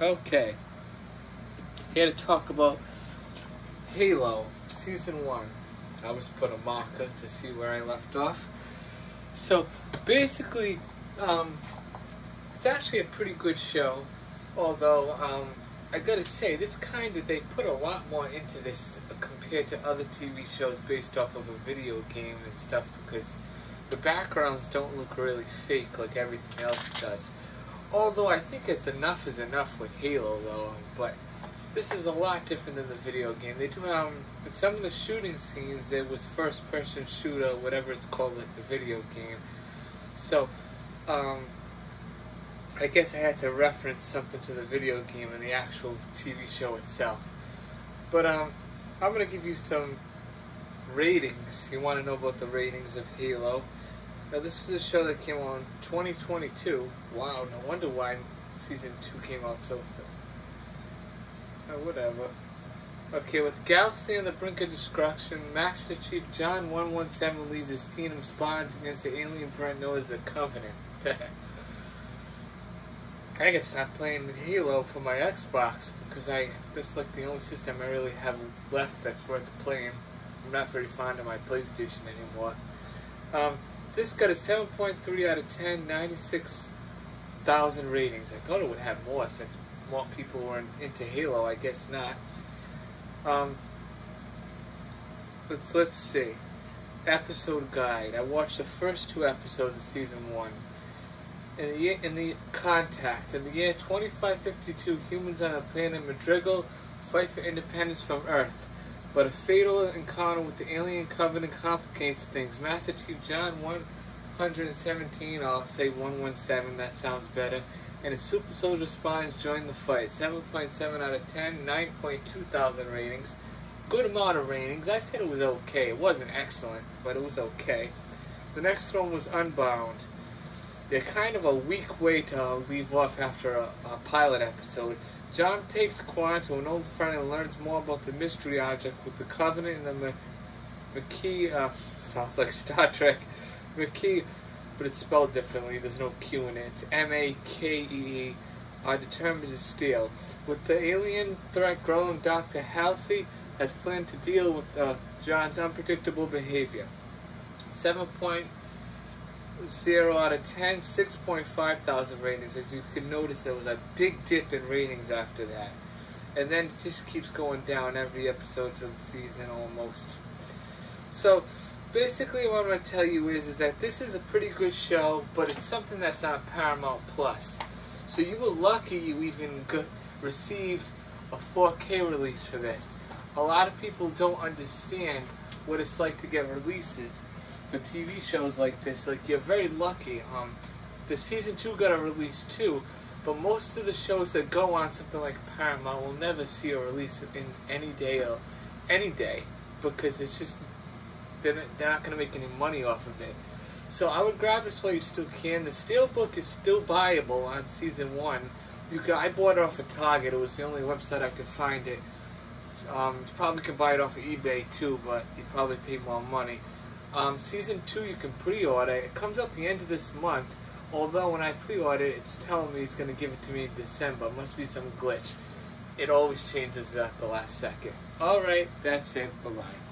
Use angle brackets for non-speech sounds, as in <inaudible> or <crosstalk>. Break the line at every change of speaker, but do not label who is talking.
Okay. Here to talk about Halo Season 1. I always put a marker to see where I left off. So, basically, um, it's actually a pretty good show. Although, um, I gotta say, this kind of, they put a lot more into this compared to other TV shows based off of a video game and stuff because the backgrounds don't look really fake like everything else does. Although I think it's enough is enough with Halo though, but this is a lot different than the video game. They do um in some of the shooting scenes there was first person shooter, whatever it's called like the video game. So um I guess I had to reference something to the video game and the actual TV show itself. But um I'm gonna give you some ratings. You wanna know about the ratings of Halo. Now, this is a show that came on 2022. Wow, no wonder why season 2 came out so fast. Oh, whatever. Okay, with Galaxy on the brink of destruction, Master Chief John 117 leads his team of spies against the alien threat known as the Covenant. <laughs> I guess I'm playing Halo for my Xbox because I this is like the only system I really have left that's worth playing. I'm not very fond of my PlayStation anymore. Um, this got a 7.3 out of 10, 96,000 ratings. I thought it would have more since more people were into Halo. I guess not. Um, but let's see. Episode guide. I watched the first two episodes of season one. In the, in the contact, in the year 2552, humans on the planet Madrigal fight for independence from Earth. But a fatal encounter with the alien covenant complicates things. Master Chief John 117, I'll say 117, that sounds better. And his super soldier spies join the fight. 7.7 out of 10, 9.2 thousand ratings. Good amount of ratings. I said it was okay. It wasn't excellent, but it was okay. The next one was Unbound. They're kind of a weak way to leave off after a, a pilot episode. John takes Kwan to an old friend and learns more about the mystery object with the Covenant and the Makee. Uh, <laughs> sounds like Star Trek. McKee, but it's spelled differently. There's no Q in it. It's M A K E E. Are determined to steal. With the alien threat growing, Dr. Halsey has planned to deal with uh, John's unpredictable behavior. 7.0 out of 10, 6.5 thousand ratings. As you can notice, there was a big dip in ratings after that. And then it just keeps going down every episode of the season almost. So, basically what I'm going to tell you is, is that this is a pretty good show, but it's something that's on Paramount Plus. So you were lucky you even received a 4K release for this. A lot of people don't understand what it's like to get releases for TV shows like this. Like you're very lucky. Um, the season two got a release too, but most of the shows that go on something like Paramount will never see a release in any day or any day because it's just they're, they're not going to make any money off of it. So I would grab this while you still can. The Steelbook is still buyable on season one. You could, I bought it off of Target. It was the only website I could find it. Um, you probably can buy it off of eBay too, but you probably pay more money. Um, season two you can pre-order. It comes out the end of this month. Although when I pre-order it, it's telling me it's going to give it to me in December. Must be some glitch. It always changes at the last second. Alright, that's it. Bye-bye.